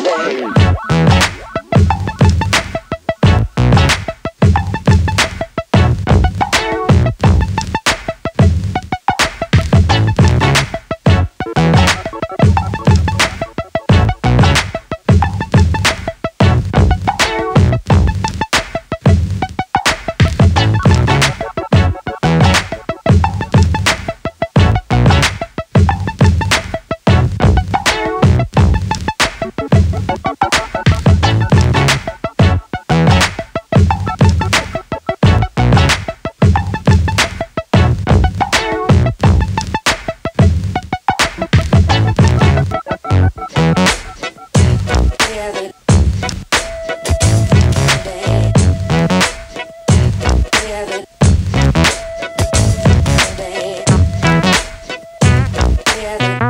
name. Together.